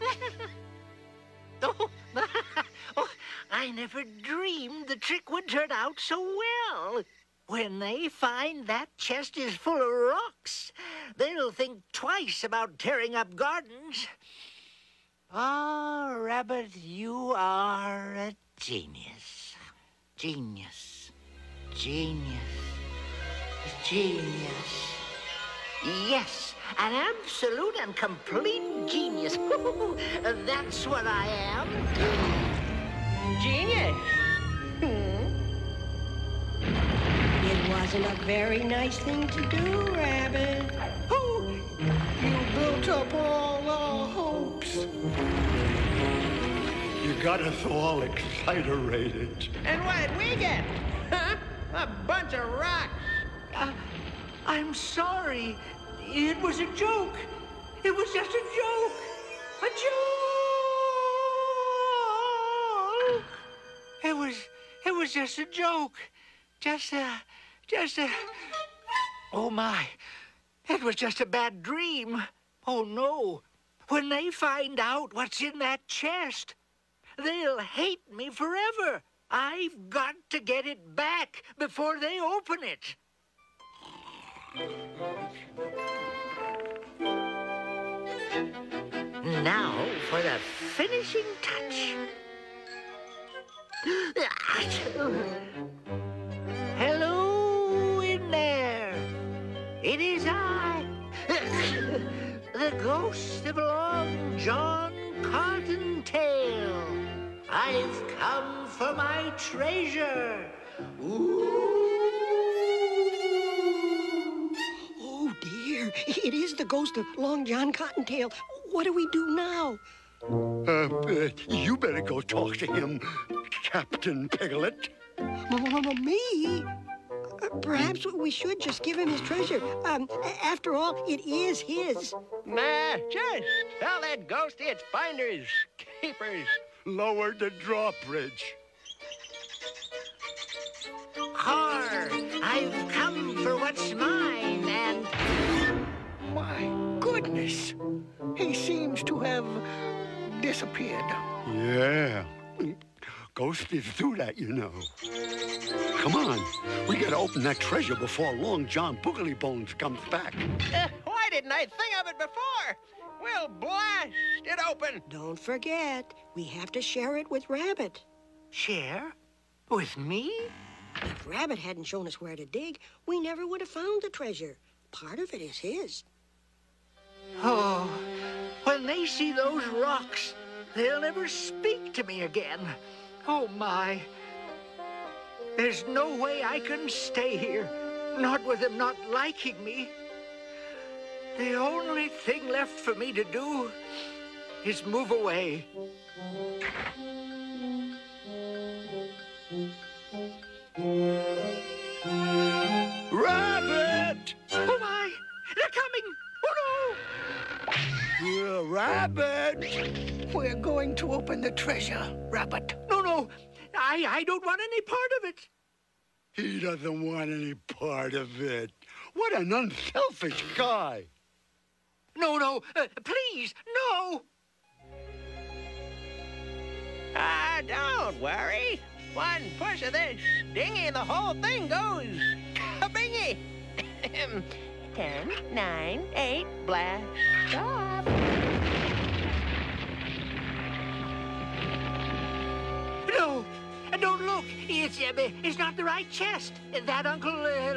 oh, oh, I never dreamed the trick would turn out so well. When they find that chest is full of rocks, they'll think twice about tearing up gardens. Ah, Rabbit, you are a genius. Genius. Genius. Genius. Yes, an absolute and complete genius. That's what I am. Genius. It wasn't a very nice thing to do, Rabbit. Oh, you built up all our hopes. You got us all excited. And what did we get? Huh? A bunch of rocks. Uh, I'm sorry. It was a joke. It was just a joke. A joke. It was it was just a joke. Just a just a Oh my. It was just a bad dream. Oh no. When they find out what's in that chest, they'll hate me forever. I've got to get it back before they open it. Now for the finishing touch. Hello in there. It is I, the ghost of Long John Cottontail. I've come for my treasure. Ooh. It is the ghost of Long John Cottontail. What do we do now? Uh, uh, you better go talk to him, Captain Piglet. Me? Uh, Perhaps we should just give him his treasure. Um, after all, it is his. Nah, just tell that ghost it's finders, keepers. Lower the drawbridge. Goodness. He seems to have disappeared. Yeah. Ghosties do that, you know. Come on. We gotta open that treasure before Long John Boogly Bones comes back. Uh, why didn't I think of it before? We'll blast it open. Don't forget, we have to share it with Rabbit. share with me? If Rabbit hadn't shown us where to dig, we never would have found the treasure. Part of it is his. Oh, when they see those rocks, they'll never speak to me again. Oh, my. There's no way I can stay here, not with them not liking me. The only thing left for me to do is move away. We're going to open the treasure, Rabbit. no. No, no. I, I don't want any part of it. He doesn't want any part of it. What an unselfish guy. No, no. Uh, please, no. Ah, don't worry. One push of this dinghy and the whole thing goes kabingy. Ten, nine, eight, blast off. Don't look. It's uh, it's not the right chest. That Uncle uh,